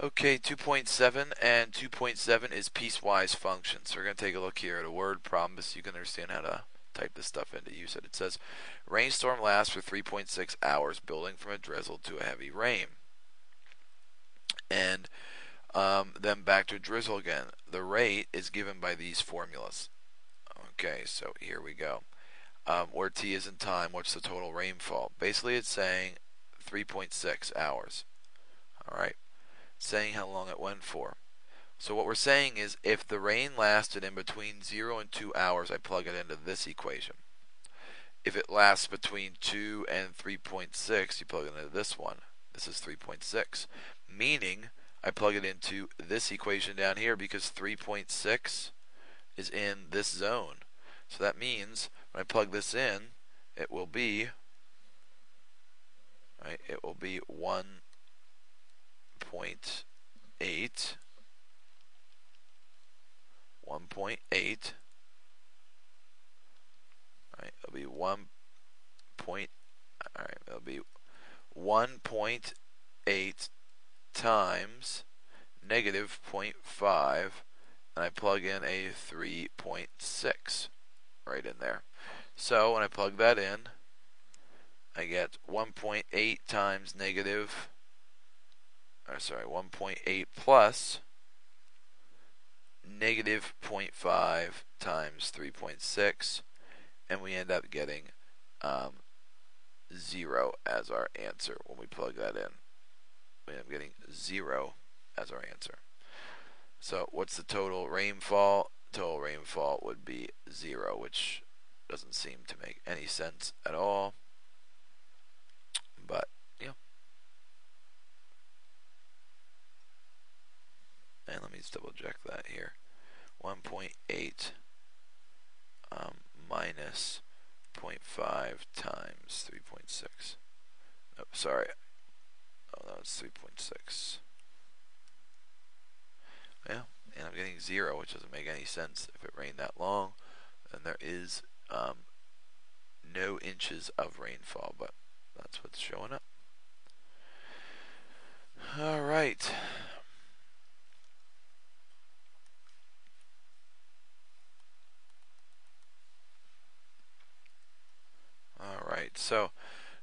Okay, 2.7 and 2.7 is piecewise functions. So we're going to take a look here at a word problem so you can understand how to type this stuff in to use it. It says, rainstorm lasts for 3.6 hours, building from a drizzle to a heavy rain. And um, then back to drizzle again. The rate is given by these formulas. Okay, so here we go. Um, where t is in time, what's the total rainfall? Basically, it's saying 3.6 hours. All right saying how long it went for. So what we're saying is if the rain lasted in between 0 and 2 hours, I plug it into this equation. If it lasts between 2 and 3.6, you plug it into this one. This is 3.6. Meaning, I plug it into this equation down here because 3.6 is in this zone. So that means when I plug this in, it will be right, it will be 1 1.8 1.8 right it'll be 1 point all right it'll be 1.8 times negative 0.5 and I plug in a 3.6 right in there. So when I plug that in I get 1.8 times negative or sorry, 1.8 plus negative 0.5 times 3.6, and we end up getting um, 0 as our answer when we plug that in. We end up getting 0 as our answer. So what's the total rainfall? Total rainfall would be 0, which doesn't seem to make any sense at all. But and let me just double check that here. 1.8 um, minus 0.5 times 3.6 oh sorry. Oh that was 3.6 yeah and I'm getting zero which doesn't make any sense. If it rained that long then there is um, no inches of rainfall but that's what's showing up. All right Alright, so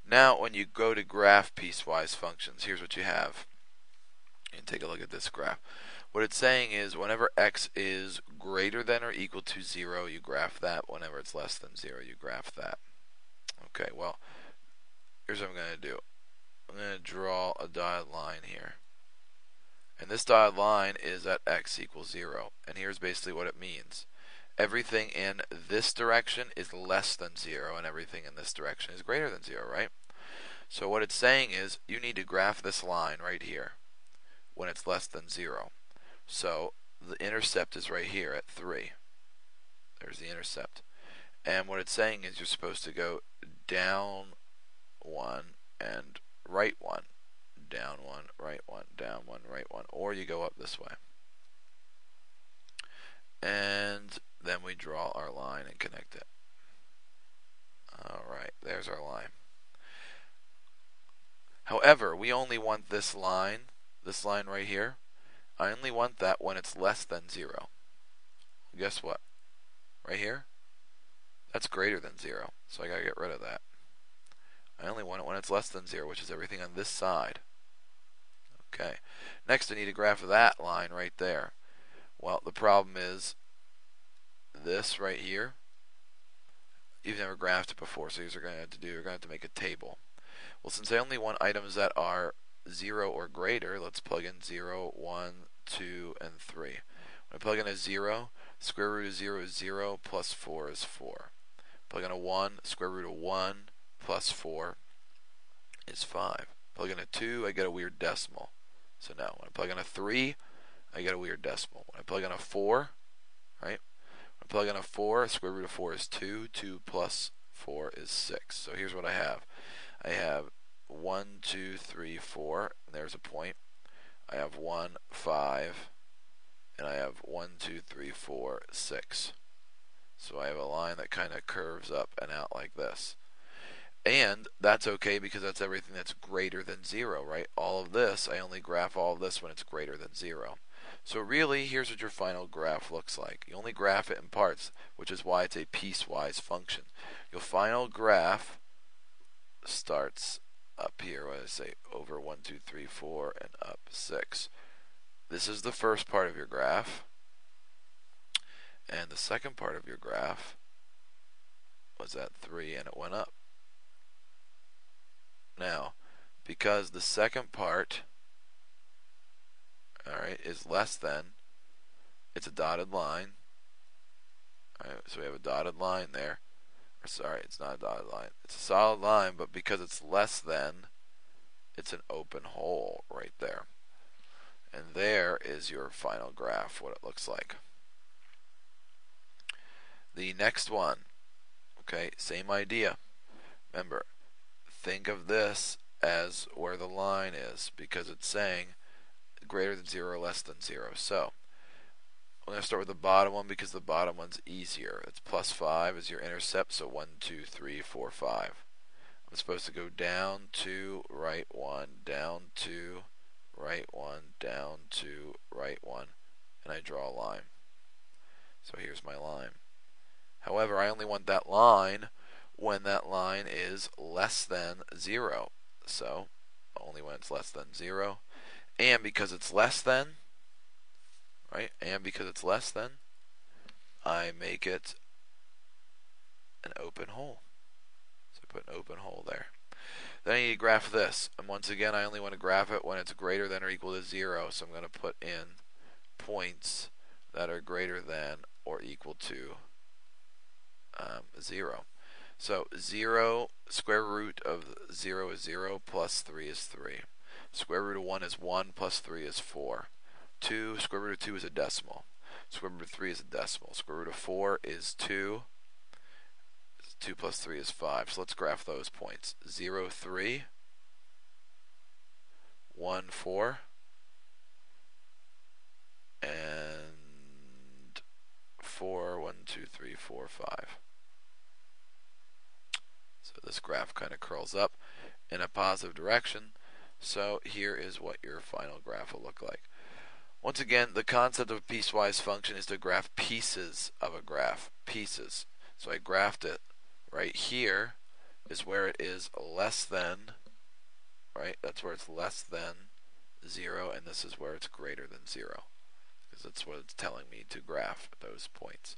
now when you go to graph piecewise functions, here's what you have. And take a look at this graph. What it's saying is whenever x is greater than or equal to 0, you graph that. Whenever it's less than 0, you graph that. Okay, well, here's what I'm going to do. I'm going to draw a dotted line here. And this dotted line is at x equals 0. And here's basically what it means everything in this direction is less than 0 and everything in this direction is greater than 0, right? So what it's saying is you need to graph this line right here when it's less than 0. So the intercept is right here at 3. There's the intercept. And what it's saying is you're supposed to go down 1 and right 1. Down 1, right 1, down 1, right 1. Or you go up this way. And then we draw our line and connect it. Alright, there's our line. However, we only want this line, this line right here. I only want that when it's less than 0. Guess what? Right here? That's greater than 0, so I gotta get rid of that. I only want it when it's less than 0, which is everything on this side. Okay. Next, I need to graph of that line right there. Well, the problem is this right here. You've never graphed it before, so you're going to have to do, you're going to have to make a table. Well, since I only want items that are 0 or greater, let's plug in 0, 1, 2, and 3. When I plug in a 0, square root of 0 is 0, plus 4 is 4. Plug in a 1, square root of 1 plus 4 is 5. Plug in a 2, I get a weird decimal. So now, when I plug in a 3, I get a weird decimal. When I plug in a 4, right, plug in a 4, square root of 4 is 2, 2 plus 4 is 6. So here's what I have. I have 1, 2, 3, 4, and there's a point. I have 1, 5, and I have 1, 2, 3, 4, 6. So I have a line that kind of curves up and out like this. And that's okay because that's everything that's greater than 0, right? All of this, I only graph all of this when it's greater than 0. So really, here's what your final graph looks like. You only graph it in parts, which is why it's a piecewise function. Your final graph starts up here, what I say, over 1, 2, 3, 4, and up 6. This is the first part of your graph. And the second part of your graph was at 3 and it went up. Now, because the second part alright, is less than, it's a dotted line. Alright, so we have a dotted line there. Or sorry, it's not a dotted line. It's a solid line, but because it's less than, it's an open hole right there. And there is your final graph, what it looks like. The next one, okay, same idea. Remember, think of this as where the line is because it's saying greater than 0 or less than 0. So, I'm going to start with the bottom one because the bottom one's easier. It's plus 5 is your intercept, so 1, 2, 3, 4, 5. I'm supposed to go down 2, right 1, down 2, right 1, down 2, right 1, and I draw a line. So here's my line. However, I only want that line when that line is less than 0. So, only when it's less than 0 and because it's less than, right? And because it's less than, I make it an open hole. So I put an open hole there. Then I need to graph this. And once again, I only want to graph it when it's greater than or equal to 0. So I'm going to put in points that are greater than or equal to um, 0. So 0, square root of 0 is 0, plus 3 is 3. Square root of 1 is 1, plus 3 is 4. 2, square root of 2 is a decimal. Square root of 3 is a decimal. Square root of 4 is 2. 2 plus 3 is 5. So let's graph those points. 0, 3. 1, 4. And 4, 1, 2, 3, 4, 5. So this graph kind of curls up in a positive direction. So here is what your final graph will look like. Once again, the concept of a piecewise function is to graph pieces of a graph. Pieces. So I graphed it right here is where it is less than, right? That's where it's less than 0, and this is where it's greater than 0. Because that's what it's telling me to graph those points.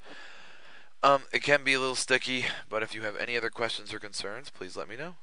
Um, it can be a little sticky, but if you have any other questions or concerns, please let me know.